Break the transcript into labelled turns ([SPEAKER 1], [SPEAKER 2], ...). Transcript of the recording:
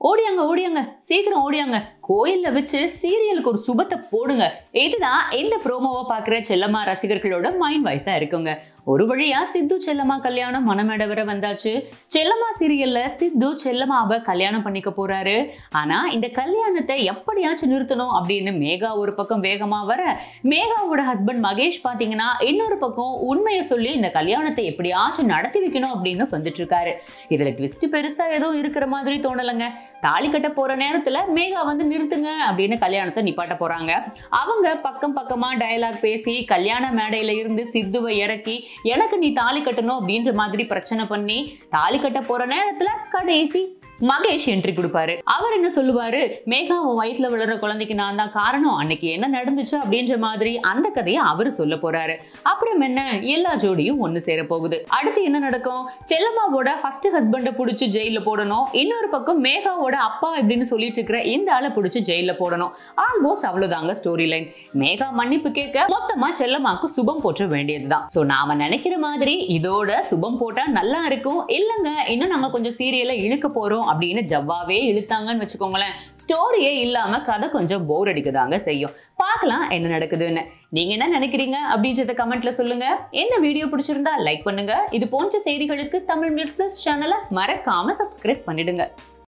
[SPEAKER 1] ஓடியாங்க ஓடியாங்க. சீக்கிரம் ஓடியாங்க. கோயில்ல வச்சு சீரியலுக்கு ஒரு சுபத்தை போடுங்க. இதுதான் இந்த ப்ரோமோவை பார்க்குற செல்லம்மா ரசிகர்களோட மைண்ட் வாய்ஸா இருக்குங்க. ஒரு வழியா சித்து செல்லம்மா கல்யாணம் மனமேட வர வந்தாச்சு. செல்லம்மா சீரியல்ல சித்து செல்லம்மாவை கல்யாணம் பண்ணிக்க போறாரு. ஆனா இந்த கல்யாணத்தை எப்படியாச்சும் நிறுத்தணும் அப்படின்னு மேகா ஒரு பக்கம் வேகமா வர மேகாவோட ஹஸ்பண்ட் மகேஷ் பாத்தீங்கன்னா இன்னொரு பக்கம் உண்மையை சொல்லி இந்த கல்யாணத்தை எப்படியாச்சும் நடத்தி வைக்கணும் அப்படின்னு வந்துட்டு இருக்காரு இதுல ட்விஸ்ட் பெருசா எதுவும் இருக்கிற மாதிரி தோணலைங்க. தாலி கட்ட போற நேரத்துல மேகா வந்து நிறுத்துங்க அப்படின்னு கல்யாணத்தை நிப்பாட்ட போறாங்க. அவங்க பக்கம் பக்கமா டயலாக் பேசி கல்யாண மேடையில இருந்து சித்துவை இறக்கி எனக்கு நீ தாலி கட்டணும் அப்படின்ற மாதிரி பிரச்சனை பண்ணி தாலி கட்ட போற நேரத்துல கடைசி மகேஷ் என்ட்ரி கொடுப்பாரு. அவர் என்ன சொல்லுவாரு? மேகா உன் வயிற்றுல வளர்ற குழந்தைக்கு நான் தான் காரணம். அன்னைக்கு என்ன நடந்துச்சு அப்படின்ற மாதிரி அந்த கதையை அவரு சொல்ல போறாரு. அப்புறம் என்ன? எல்லா ஜோடியும் ஒண்ணு சேர போகுது. அடுத்து என்ன நடக்கும்? செல்லம்மாவோட ஃபர்ஸ்ட் ஹஸ்பண்டை பிடிச்சி ஜெயில போடணும். இன்னொரு பக்கம் மேகாவோட அப்பா அப்படின்னு சொல்லிட்டு இருக்கிற இந்த ஆளை பிடிச்சி ஜெயில போடணும். ஆல்மோஸ்ட் அவ்வளவுதாங்க ஸ்டோரி லைன் மேகா மன்னிப்பு கேட்க மொத்தமா செல்லம்மாக்கு சுபம் போற்ற வேண்டியதுதான். சோ நாம நினைக்கிற மாதிரி இதோட சுபம் போட்டா நல்லா இருக்கும். இல்லங்க இன்னும் நம்ம கொஞ்சம் சீரியலை இழுக்க போறோம். அப்படின்னு ஜவ்வாவே இழுத்தாங்கன்னு வச்சுக்கோங்களேன். ஸ்டோரியே இல்லாம கதை கொஞ்சம் போர் அடிக்கதாங்க செய்யும். பார்க்கலாம் என்ன நடக்குதுன்னு. நீங்க என்ன நினைக்கிறீங்க அப்படின்றத கமெண்ட்ல சொல்லுங்க. இந்த வீடியோ பிடிச்சிருந்தா லைக் பண்ணுங்க. இது போன்ற செய்திகளுக்கு தமிழ் மிட் பிளஸ் சேனலை மறக்காம சப்ஸ்கிரைப் பண்ணிடுங்க.